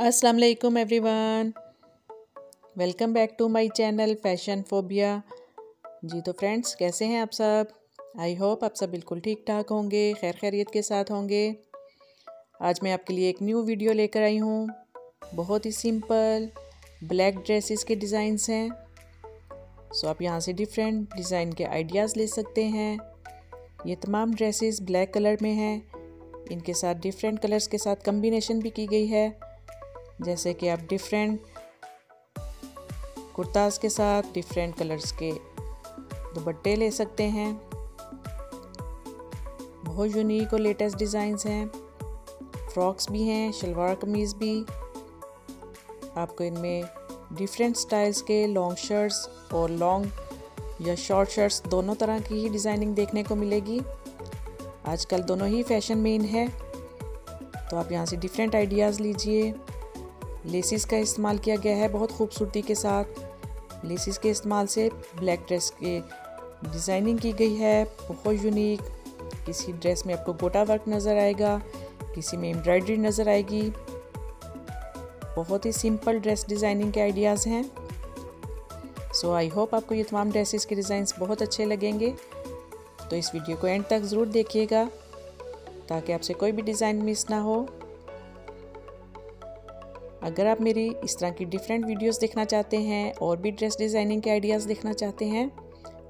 अस्सलाम वालेकुम everyone welcome back to my channel fashion phobia जी तो फ्रेंड्स कैसे हैं आप सब? आई होप आप सब बिल्कुल ठीक ठाक होंगे, खैर खैरियत के साथ होंगे। आज मैं आपके लिए एक न्यू वीडियो लेकर आई हूँ। बहुत ही सिंपल ब्लैक ड्रेसेस के डिज़ाइंस हैं। सो आप यहाँ से डिफरेंट डिज़ाइन के आइडियाज़ ले सकते हैं। ये तमाम ड्रेसेस ब्लैक कलर में हैं। इनके साथ डिफरेंट कलर्स के साथ कम्बिनेशन भी की गई है। जैसे कि आप डिफरेंट कुर्ताज के साथ डिफरेंट कलर्स के दुपट्टे ले सकते हैं। बहुत यूनिक और लेटेस्ट डिज़ाइंस हैं। फ्रॉक्स भी हैं शलवार कमीज़ भी। आपको इनमें डिफरेंट स्टाइल्स के लॉन्ग शर्ट्स और लॉन्ग या शॉर्ट शर्ट्स दोनों तरह की ही डिज़ाइनिंग देखने को मिलेगी। आजकल दोनों ही फ़ैशन में इन है। तो आप यहाँ से डिफरेंट आइडियाज़ लीजिए। लेसिस का इस्तेमाल किया गया है बहुत खूबसूरती के साथ। लेसिस के इस्तेमाल से ब्लैक ड्रेस के डिज़ाइनिंग की गई है, बहुत यूनिक किसी ड्रेस में आपको गोटा वर्क नज़र आएगा, किसी में एम्ब्रॉयडरी नज़र आएगी। बहुत ही सिंपल ड्रेस डिज़ाइनिंग के आइडियाज़ हैं। सो आई होप आपको ये तमाम ड्रेसेस के डिज़ाइंस बहुत अच्छे लगेंगे। तो इस वीडियो को एंड तक ज़रूर देखिएगा, ताकि आपसे कोई भी डिज़ाइन मिस ना हो। अगर आप मेरी इस तरह की डिफरेंट वीडियोस देखना चाहते हैं और भी ड्रेस डिज़ाइनिंग के आइडियाज़ देखना चाहते हैं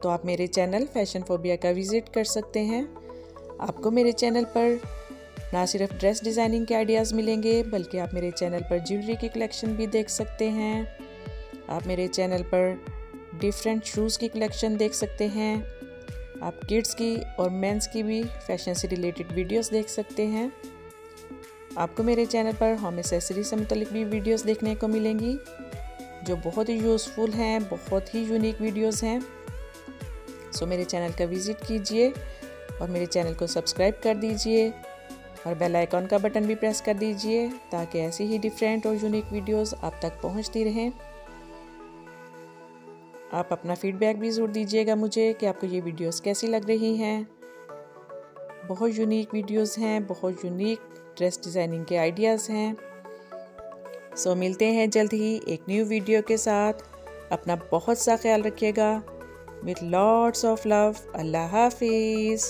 तो आप मेरे चैनल फ़ैशन फोबिया का विज़िट कर सकते हैं। आपको मेरे चैनल पर ना सिर्फ़ ड्रेस डिज़ाइनिंग के आइडियाज़ मिलेंगे, बल्कि आप मेरे चैनल पर ज्वेलरी की कलेक्शन भी देख सकते हैं। आप मेरे चैनल पर डिफरेंट शूज़ की कलेक्शन देख सकते हैं। आप किड्स की और मेंस की भी फ़ैशन से रिलेटेड वीडियोस देख सकते हैं। आपको मेरे चैनल पर होम एसेसरी से मुतलिक भी वीडियोस देखने को मिलेंगी, जो बहुत ही यूज़फुल हैं, बहुत ही यूनिक वीडियोस हैं। सो मेरे चैनल का विज़िट कीजिए और मेरे चैनल को सब्सक्राइब कर दीजिए और बेल आइकॉन का बटन भी प्रेस कर दीजिए, ताकि ऐसी ही डिफरेंट और यूनिक वीडियोस आप तक पहुँचती रहें। आप अपना फीडबैक भी ज़रूर दीजिएगा मुझे कि आपको ये वीडियोस कैसी लग रही हैं। बहुत यूनिक वीडियोस हैं, बहुत यूनिक ड्रेस डिज़ाइनिंग के आइडियाज़ हैं। सो मिलते हैं जल्द ही एक न्यू वीडियो के साथ। अपना बहुत सा ख्याल रखिएगा। विथ लॉर्ड्स ऑफ़ लव अल्लाह हाफिज़